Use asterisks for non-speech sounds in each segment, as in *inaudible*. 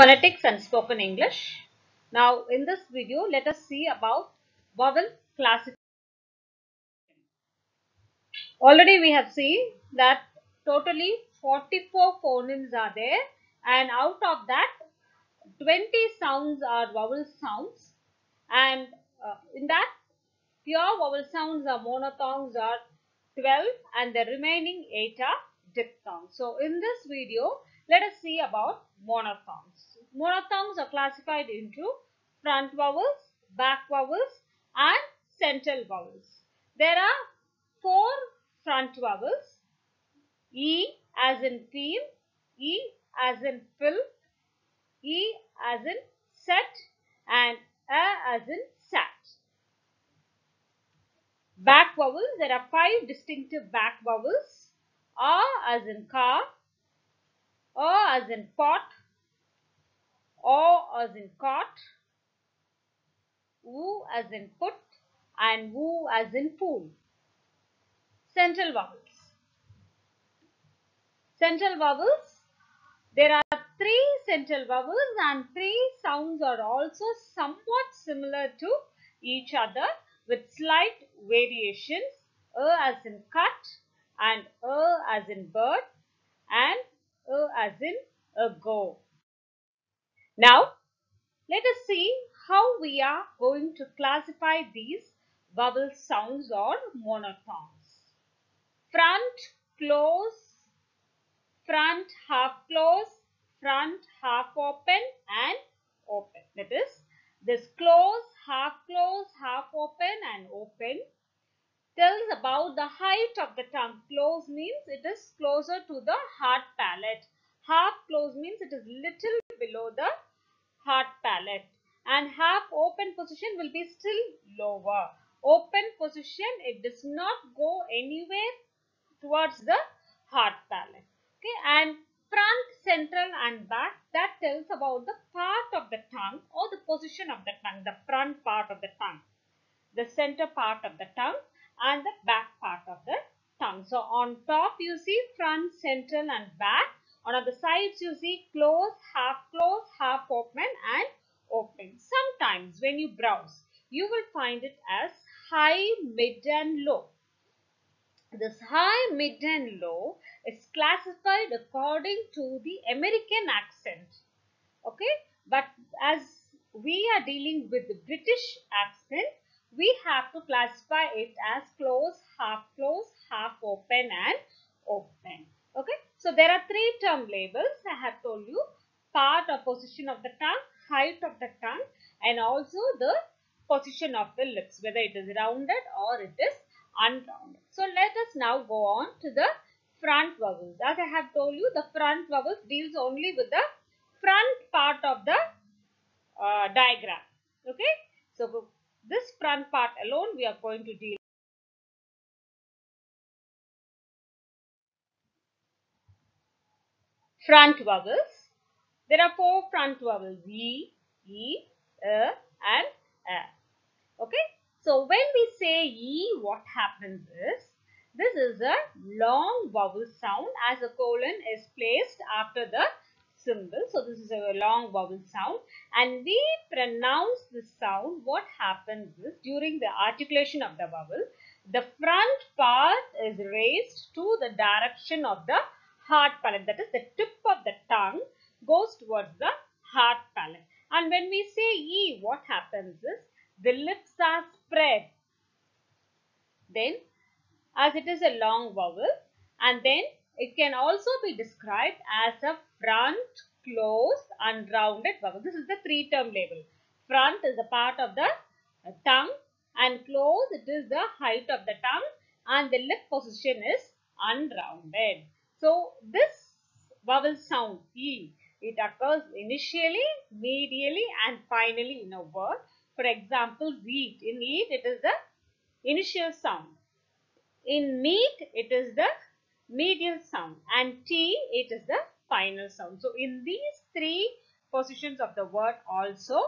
phonetics and spoken English. Now in this video let us see about vowel classification. Already we have seen that totally 44 phonemes are there and out of that 20 sounds are vowel sounds and uh, in that pure vowel sounds or monophthongs are 12 and the remaining 8 are diphthongs. So in this video let us see about monophthongs. Monophthongs are classified into front vowels, back vowels and central vowels. There are four front vowels E as in feel, E as in fill, E as in set and A as in sat. Back vowels, there are five distinctive back vowels. A as in car, O as in pot, O as in cot, U as in put and Wu as in pool. Central vowels. Central vowels, there are three central vowels and three sounds are also somewhat similar to each other with slight variations. A as in cut and A as in bird and A as in a go. Now, let us see how we are going to classify these vowel sounds or monophthongs. Front, close, front half close, front half open and open. That is, this close, half close, half open and open tells about the height of the tongue. Close means it is closer to the hard palate. Half close means it is little below the hard palate. And half open position will be still lower. Open position, it does not go anywhere towards the hard palate. Okay, and front, central and back that tells about the part of the tongue or the position of the tongue, the front part of the tongue, the center part of the tongue and the back part of the tongue. So on top you see front, central and back. On the sides you see close, half close, half open and open. Sometimes when you browse you will find it as high, mid and low. This high, mid and low is classified according to the American accent. Okay, but as we are dealing with the British accent, we have to classify it as close, half close, half open and open. Okay, so there are three term labels I have told you. Part or position of the tongue, height of the tongue and also the position of the lips, whether it is rounded or it is unrounded. So let us now go on to the front vowels. As I have told you, the front vowels deals only with the front part of the uh, diagram. Okay, so this front part alone we are going to deal front vowels. There are four front vowels e e a and a. Okay? So when we say e what happens is this is a long vowel sound as a colon is placed after the symbol. So this is a long vowel sound and we pronounce the sound. What happens is during the articulation of the vowel, the front part is raised to the direction of the hard palate. That is the tip of the tongue goes towards the hard palate. And when we say E, what happens is the lips are spread. Then as it is a long vowel and then it can also be described as a front, close, unrounded vowel. This is the three term label. Front is the part of the uh, tongue and close it is the height of the tongue and the lip position is unrounded. So this vowel sound E, it occurs initially, medially and finally in a word. For example, eat. In eat it is the initial sound. In meat, it is the medial sound and tea, it is the final sound. So, in these three positions of the word also,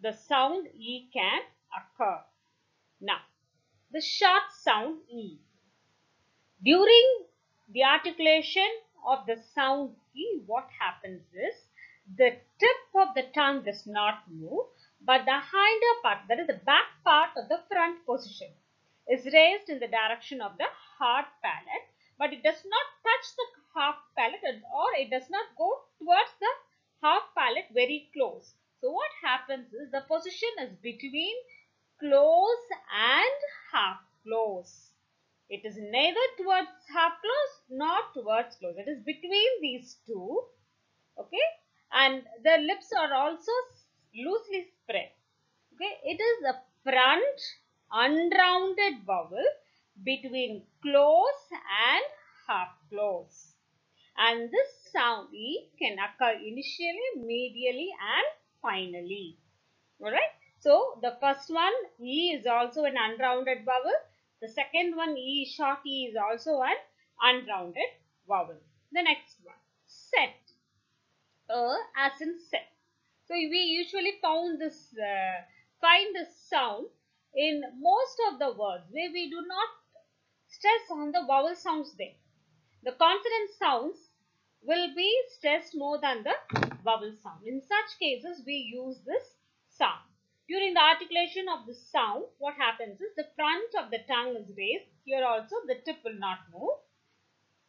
the sound E can occur. Now, the short sound E. During the articulation of the sound E, what happens is, the tip of the tongue does not move, but the hinder part, that is the back part of the front position, is raised in the direction of the hard palate, but it does not touch the half palate or it does not go towards the half palate very close. So what happens is the position is between close and half close. It is neither towards half close nor towards close. It is between these two. Okay. And the lips are also loosely spread. Okay. It is a front unrounded vowel between close and half close. And this sound E can occur initially, medially and finally. Alright. So, the first one E is also an unrounded vowel. The second one E, short E is also an unrounded vowel. The next one, set. A as in set. So, we usually found this, uh, find this sound in most of the words where we do not stress on the vowel sounds there. The consonant sounds will be stressed more than the vowel sound. In such cases, we use this sound. During the articulation of the sound, what happens is the front of the tongue is raised. Here also the tip will not move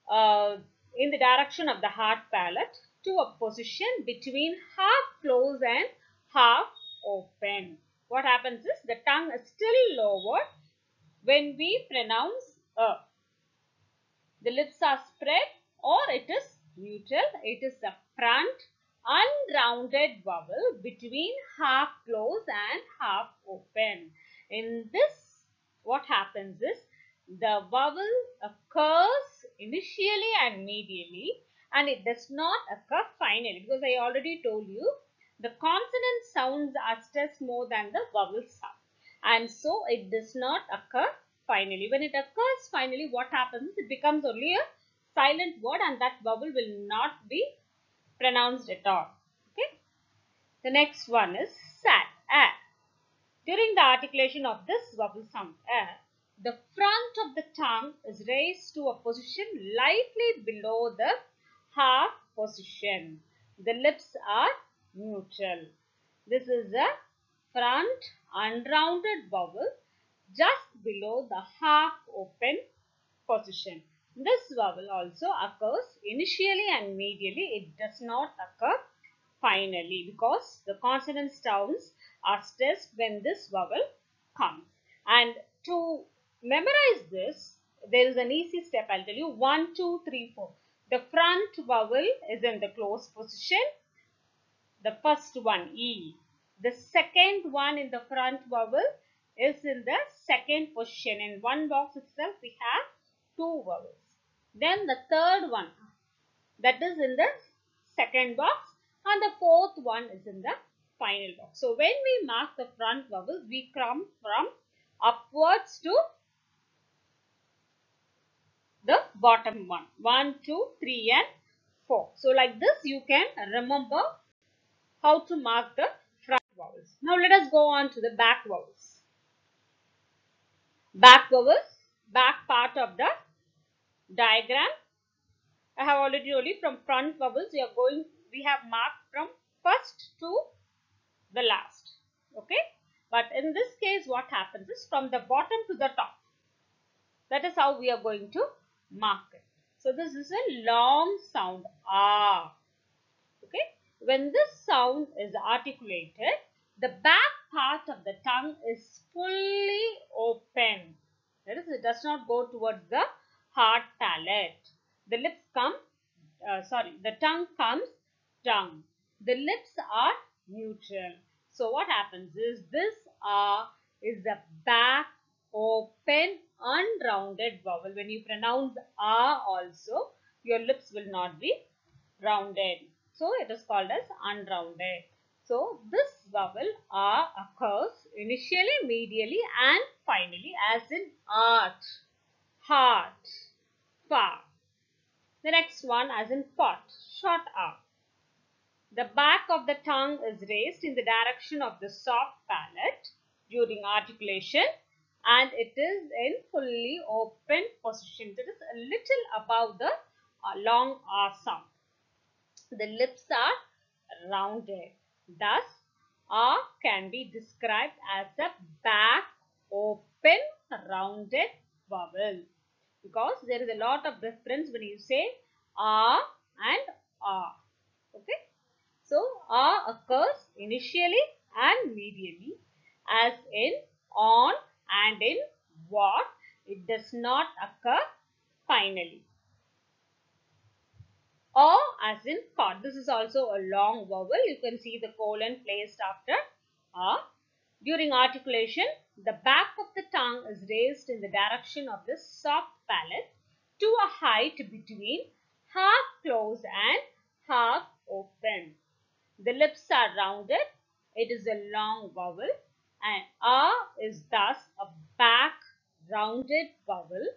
uh, in the direction of the hard palate to a position between half closed and half open. What happens is the tongue is still lowered when we pronounce a. The lips are spread or it is neutral. It is the front unrounded vowel between half closed and half open. In this, what happens is the vowel occurs initially and medially and it does not occur finally because I already told you the consonant sounds are stressed more than the vowel sound and so it does not occur finally. When it occurs finally what happens it becomes only a silent word and that vowel will not be pronounced at all. Okay. The next one is sat. During the articulation of this vowel sound a, the front of the tongue is raised to a position lightly below the half position. The lips are neutral. This is a front unrounded vowel just below the half open position. This vowel also occurs initially and medially. It does not occur finally because the consonant sounds are stressed when this vowel comes. And to memorize this, there is an easy step. I'll tell you 1, 2, 3, 4. The front vowel is in the closed position. The first one E. The second one in the front vowel is in the second position. In one box itself, we have two vowels. Then the third one that is in the second box and the fourth one is in the final box. So when we mark the front vowels, we come from upwards to the bottom one. 1, 2, 3 and 4. So like this you can remember how to mark the front vowels. Now let us go on to the back vowels. Back vowels, back part of the diagram. I have already you from front vowels we are going, we have marked from first to the last. Okay. But in this case what happens is from the bottom to the top. That is how we are going to mark it. So this is a long sound ah. Okay. When this sound is articulated, the back part of the tongue is fully open. That is, it does not go towards the hard palate. The lips come, uh, sorry, the tongue comes down. The lips are neutral. So what happens is this ah is the back open unrounded vowel. When you pronounce ah also, your lips will not be rounded. So it is called as unrounded. So this vowel ah occurs initially, medially and finally as in art, heart, far. The next one as in pot, short ah. The back of the tongue is raised in the direction of the soft palate during articulation and it is in fully open position. That is a little above the uh, long R sound. The lips are rounded. Thus, A can be described as a back open rounded vowel because there is a lot of difference when you say A and A. Okay. So, A occurs initially and medially as in on and in what. It does not occur finally. Or as in caught. This is also a long vowel. You can see the colon placed after A. During articulation, the back of the tongue is raised in the direction of the soft palate to a height between half closed and half open. The lips are rounded. It is a long vowel and A is thus a back rounded vowel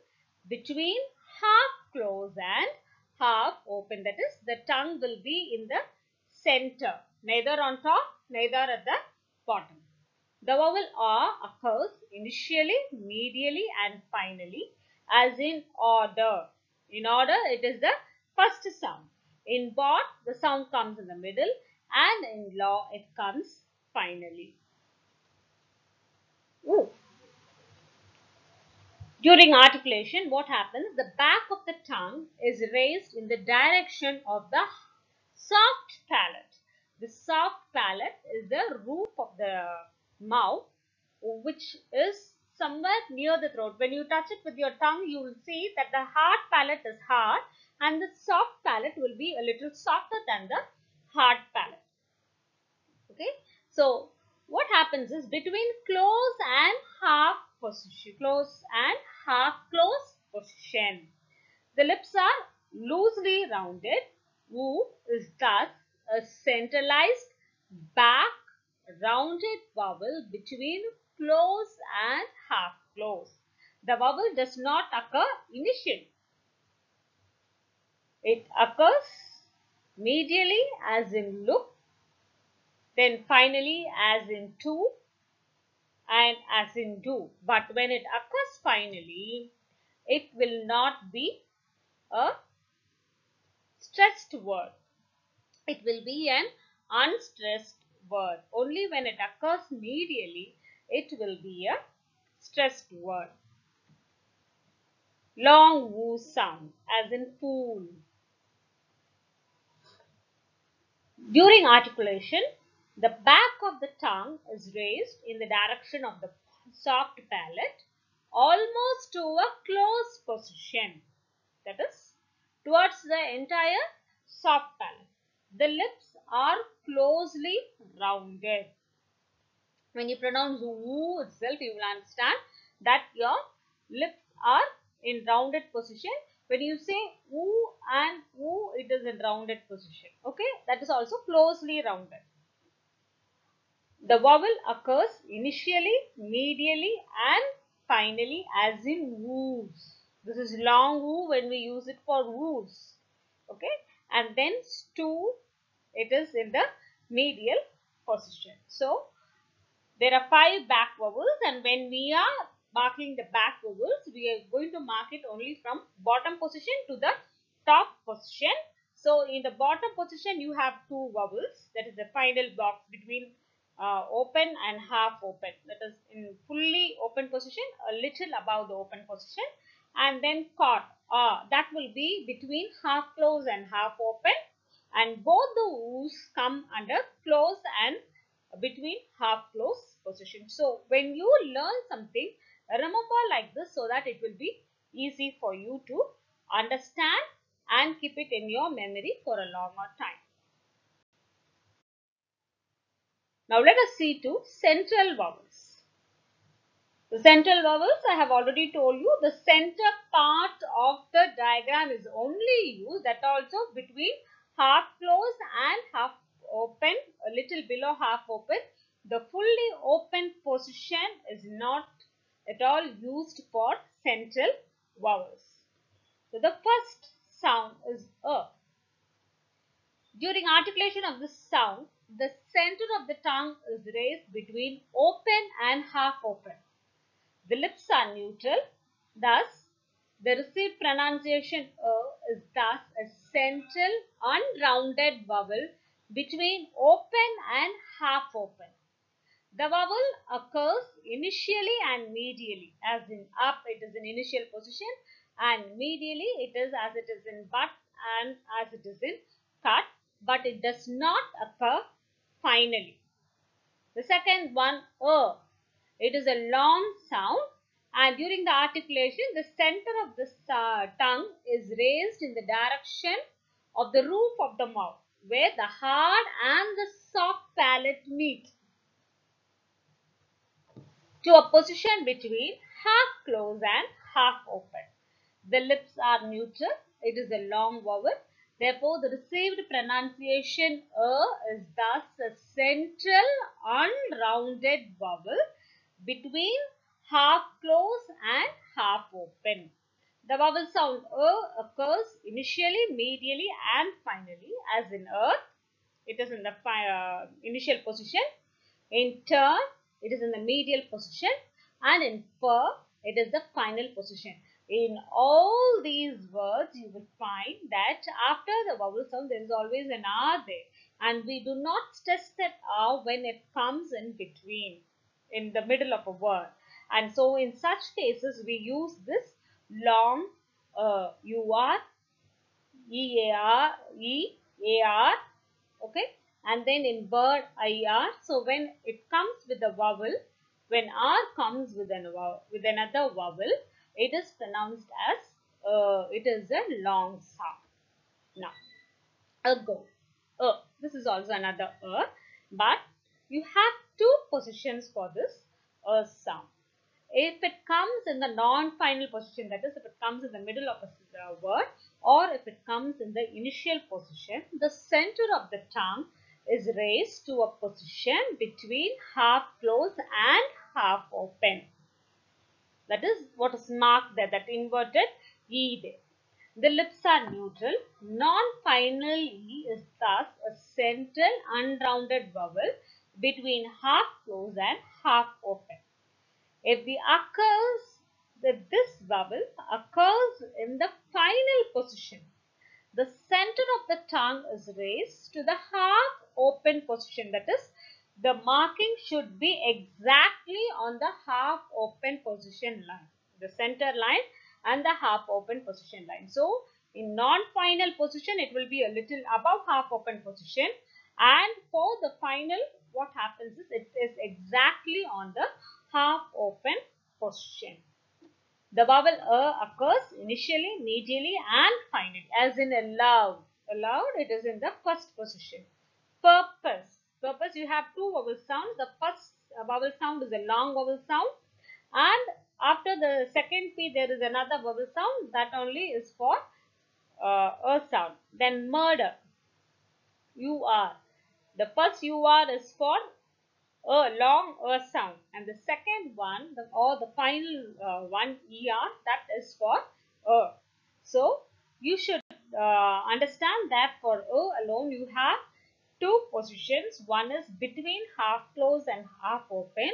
between half closed and half open. That is, the tongue will be in the center, neither on top, neither at the bottom. The vowel A occurs initially, medially and finally as in order. In order, it is the first sound. In bot, the sound comes in the middle and in law, it comes finally. Ooh. During articulation, what happens? The back of the tongue is raised in the direction of the soft palate. The soft palate is the roof of the mouth which is somewhere near the throat. When you touch it with your tongue, you will see that the hard palate is hard and the soft palate will be a little softer than the hard palate. Okay. So, what happens is between close and half position, close and half close position. The lips are loosely rounded. U is thus a centralized back rounded vowel between close and half close. The vowel does not occur initially. It occurs medially as in look, then finally as in to and as in do. But when it occurs finally, it will not be a stressed word. It will be an unstressed word. Only when it occurs medially, it will be a stressed word. Long woo sound as in fool. During articulation, the back of the tongue is raised in the direction of the soft palate almost to a close position. That is, towards the entire soft palate. The lips are closely rounded. When you pronounce woo itself, you will understand that your lips are in rounded position. When you say woo and woo, it is in rounded position. Okay, that is also closely rounded. The vowel occurs initially, medially and finally as in woos. This is long woo when we use it for woos. Okay, and then stew, it is in the medial position. So, there are five back vowels and when we are marking the back vowels, we are going to mark it only from bottom position to the top position. So, in the bottom position, you have two vowels. That is the final box between uh, open and half open. That is in fully open position, a little above the open position. And then caught. Uh, that will be between half close and half open. And both the woos come under close and between half close position. So, when you learn something, remember like this so that it will be easy for you to understand and keep it in your memory for a longer time. Now, let us see to central vowels. The central vowels, I have already told you, the center part of the diagram is only used that also between half closed and half open, a little below half open. The fully open position is not at all used for central vowels. So, the first sound is a. During articulation of this sound, the center of the tongue is raised between open and half open. The lips are neutral. Thus, the received pronunciation uh, is thus a central unrounded vowel between open and half open. The vowel occurs initially and medially as in up it is in initial position and medially it is as it is in but and as it is in cut but it does not occur finally. The second one er. It is a long sound and during the articulation the center of the uh, tongue is raised in the direction of the roof of the mouth where the hard and the soft palate meet to a position between half closed and half open. The lips are neutral. It is a long vowel. Therefore, the received pronunciation a is thus a central unrounded vowel between half closed and half open. The vowel sound a occurs initially, medially and finally as in earth. It is in the uh, initial position. In turn, it is in the medial position and in fur, it is the final position. In all these words, you will find that after the vowel sound, there is always an R there. And we do not stress that R when it comes in between, in the middle of a word. And so, in such cases, we use this long uh, UR, EAR, EAR, okay and then in bird IR. So when it comes with a vowel, when R comes with, an, with another vowel, it is pronounced as, uh, it is a long sound. Now, a go. Uh, this is also another uh, but you have two positions for this uh sound. If it comes in the non-final position, that is if it comes in the middle of a word or if it comes in the initial position, the center of the tongue is raised to a position between half closed and half open. That is what is marked there, that inverted E there. The lips are neutral. Non-final E is thus a central unrounded vowel between half closed and half open. If the occurs, that this vowel occurs in the final position, the center of the tongue is raised to the half open position. That is, the marking should be exactly on the half open position line, the center line and the half open position line. So, in non-final position, it will be a little above half open position and for the final, what happens is it is exactly on the half open position. The vowel a occurs initially, medially and finally as in allowed. Allowed, it is in the first position purpose. Purpose, you have two vowel sounds. The first uh, vowel sound is a long vowel sound and after the second P there is another vowel sound that only is for uh, a sound. Then murder, U R. The first U R is for a long a sound and the second one the, or the final uh, one ER that is for a. So, you should uh, understand that for a alone you have two positions. One is between half closed and half open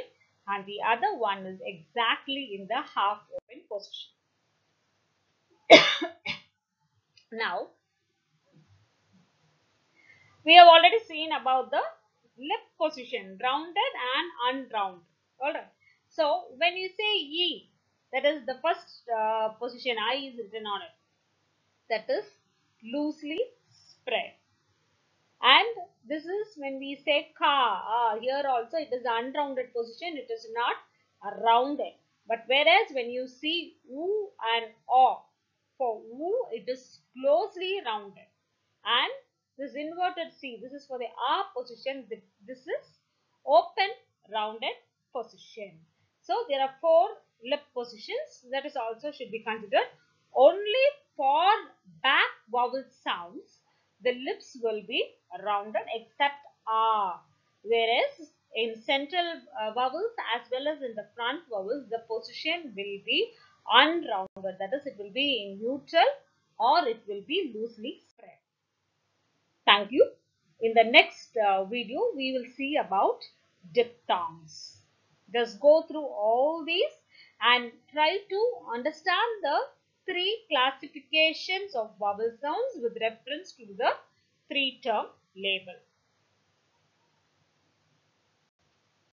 and the other one is exactly in the half open position. *coughs* now, we have already seen about the lip position, rounded and unrounded. Alright. So, when you say E, that is the first uh, position, I is written on it. That is loosely spread. And this is when we say ka. Ah, here also it is unrounded position. It is not rounded. But whereas when you see u and o, for u it is closely rounded. And this inverted C, this is for the R position. This is open rounded position. So there are four lip positions that is also should be considered. Only for back vowel sounds the lips will be rounded except R. Whereas in central uh, vowels as well as in the front vowels, the position will be unrounded. That is, it will be in neutral or it will be loosely spread. Thank you. In the next uh, video, we will see about diphthongs. Just go through all these and try to understand the three classifications of vowel sounds with reference to the three term label.